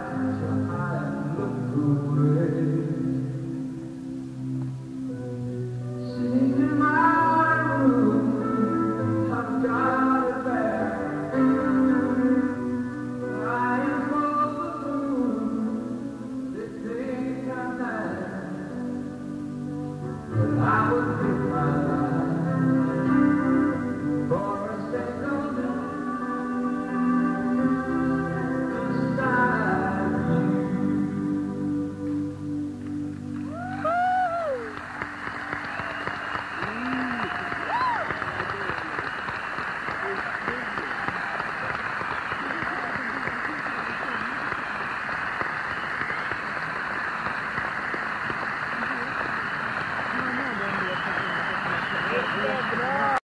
Yeah.